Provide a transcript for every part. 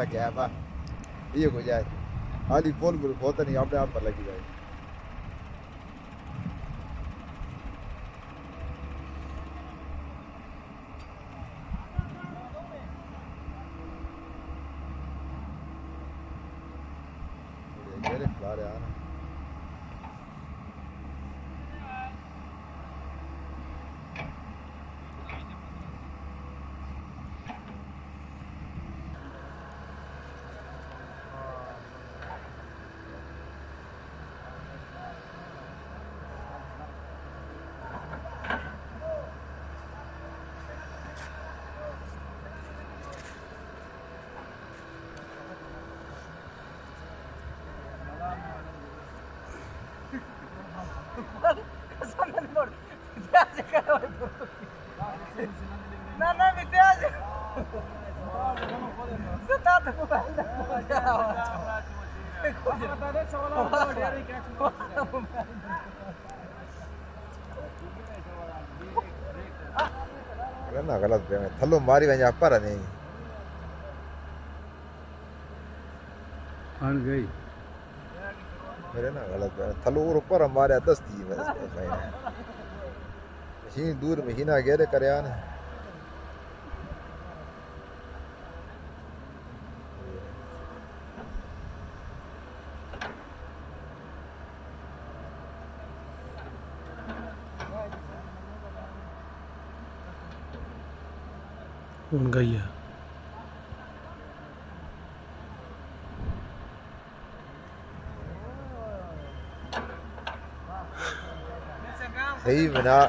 अपना क्या है ये हो जाए खाली फ़ोन गुरु बहुत नहीं अपने आप पर लगी जाए मेरे खिला रहे यार Tá com ना गलत पे मैं। थल्लो मारी वञा पर नहीं। गई। मेरे ना गलत पे थल्लो और ऊपर मारे दस थी बस मशीन दूर महीना गेरे करे आन अण गई है? सही मीनार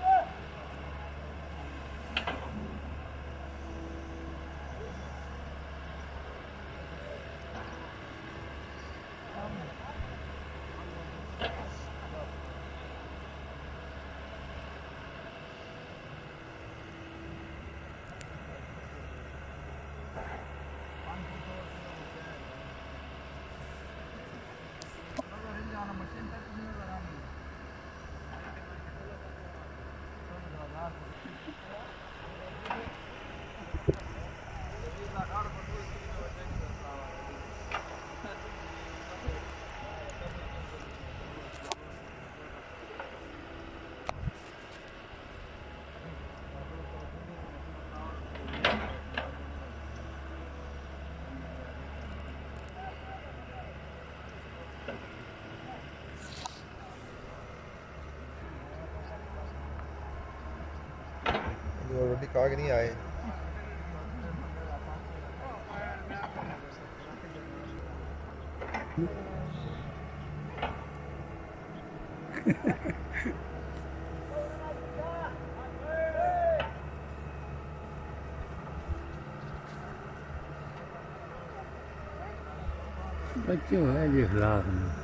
जो रोटी खा के नहीं आए बच्चे है जी हालात में।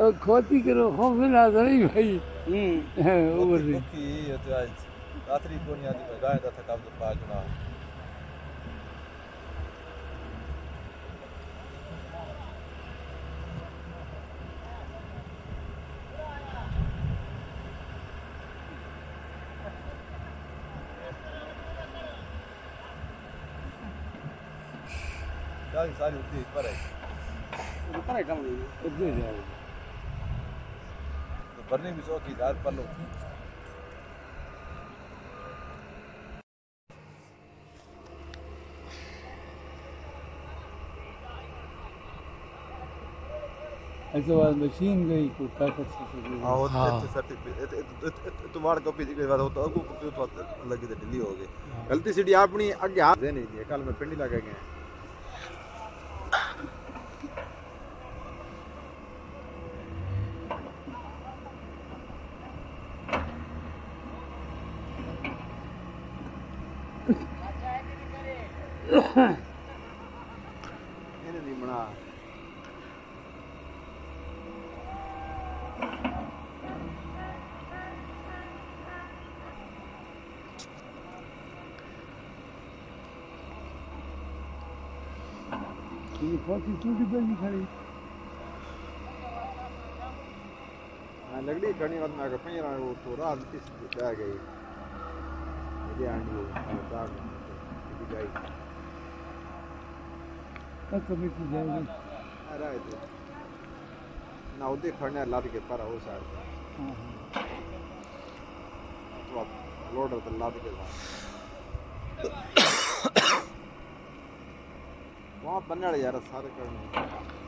ये खोती करो खौफ ना नहीं भाई। हम्म। उबर बुकी ये तो आज रात्रि को नहीं आती गाय का थका तो पा चुना सारी उठती पर है। ऊपर आइटम नहीं इधर जाओ। सौ की दाल पर लो। ऐसे बाद मशीन गई को ताकत से तो हाँ वो तो तो अगू तो लगी तो हो गई। गलती सीधी अपनी आगे हाथ दे नहीं दिए कल मैं पिंडी लगा गए ਇਹਨੇ ਨਹੀਂ ਬਣਾ ਕੀ ਫਾਕੀ ਤੂੰ ਵੀ ਬੈਠੀ ਖੜੀ ਹਾਂ ਲੱਗਦੀ ਘਣੀ ਵਦ ਮੈਂ ਕਪਈ ਰਾਂ ਉਹ ਤੋਂ ਰਾਤ ਕਿਸ ਬਹਿ ਗਈ ਇਹ ਆਂਡੀ ਉਹ ਤਾਂ ਕਿ ਗਈ कभी तो जाएगी आ रहा है तो ना उधे खड़ने लाद के पर हो हाँ हाँ तो आप लोडर तो लाद के साथ वहाँ बनने यार सारे करने